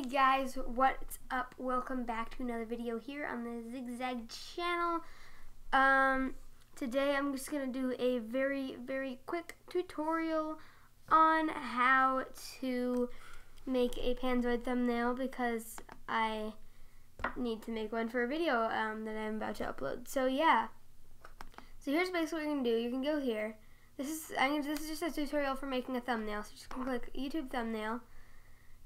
Hey guys, what's up? Welcome back to another video here on the XigXag channel. Um, today I'm just going to do a very, very quick tutorial on how to make a Panzoid thumbnail because I need to make one for a video um, that I'm about to upload. So yeah, so here's basically what you're going to do. You can go here. This is I'm gonna, this is just a tutorial for making a thumbnail. So just click YouTube thumbnail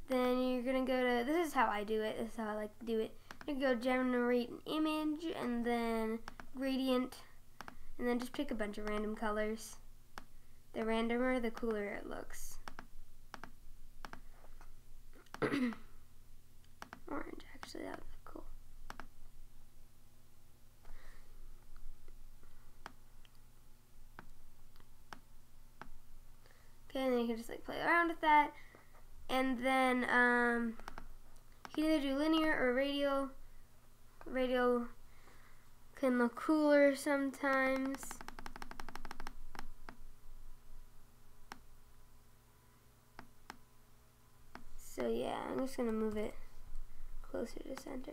then you're gonna go to this is how I do it this is how I like to do it. You go generate an image and then gradient and then just pick a bunch of random colors. The randomer the cooler it looks. Orange actually that would look cool. Okay and then you can just like play around with that and then um, you can either do linear or radial. Radial can look cooler sometimes. So yeah, I'm just to move it closer to center.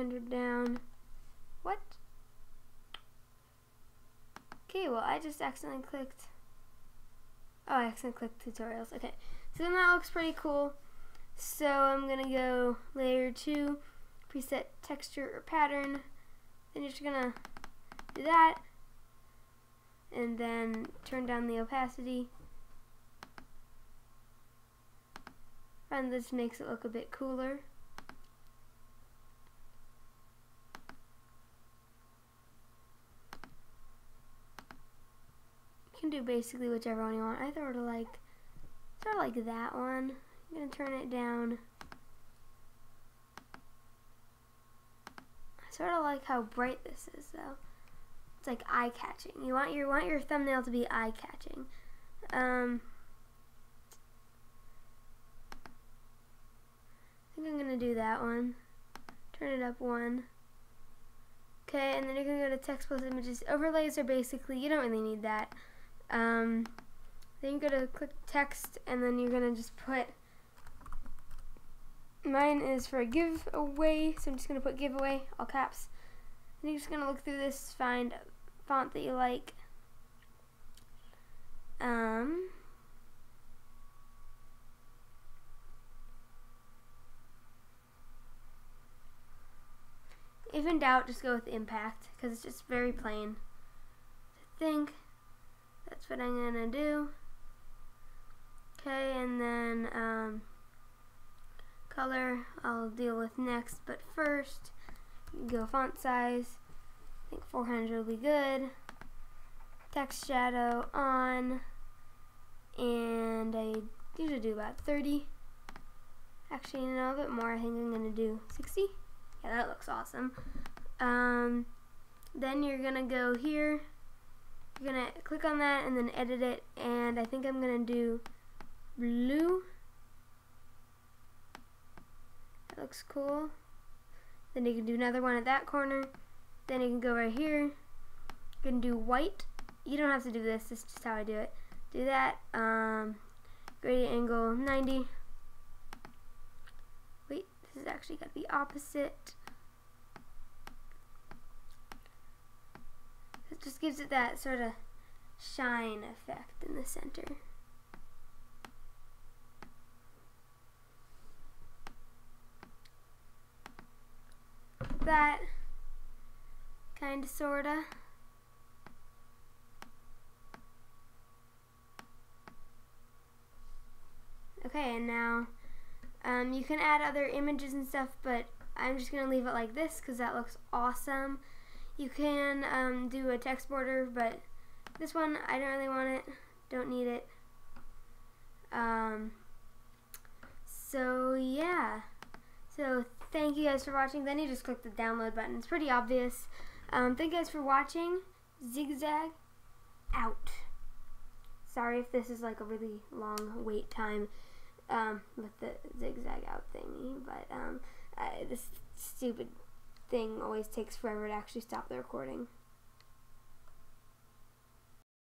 300 down. What? Okay, well, I just accidentally clicked. Oh, I accidentally clicked tutorials. Okay, so then that looks pretty cool. So I'm to go layer 2, preset texture or pattern. Then you're just to do that. And then turn down the opacity. And this makes it look a bit cooler. Do basically whichever one you want. I sort of like, sort of like that one. I'm gonna turn it down. I sort of like how bright this is though. It's like eye catching. You want your want your thumbnail to be eye catching. Um, I think I'm gonna do that one. Turn it up one. Okay, and then you're gonna go to text plus images. Overlays are basically you don't really need that. Um, then you're going to click text and then you're going to just put, mine is for a giveaway, so I'm just going to put giveaway, all caps. And you're just going to look through this, find font that you like. Um, if in doubt, just go with impact because it's just very plain. I think that's what I'm gonna do. Okay and then um, color I'll deal with next but first go font size. I think 400 will be good. Text shadow on and I usually do about 30 actually know a bit more I think I'm gonna do 60 yeah that looks awesome. Um, then you're gonna go here gonna click on that and then edit it and I think I'm gonna do blue. That looks cool. Then you can do another one at that corner. Then you can go right here. You can do white. You don't have to do this. This is just how I do it. Do that um, gradient angle 90 wait this is actually got to be opposite It just gives it that sort of shine effect in the center. That kind of sorta. Okay, and now um, you can add other images and stuff, but I'm just going to leave it like this because that looks awesome. You can um, do a text border, but this one, I don't really want it. Don't need it. Um, so, yeah. So, thank you guys for watching. Then you just click the download button. It's pretty obvious. Um, thank you guys for watching. XigXag out. Sorry if this is like a really long wait time um, with the XigXag out thingy, but um, I, this stupid thing always takes forever to actually stop the recording.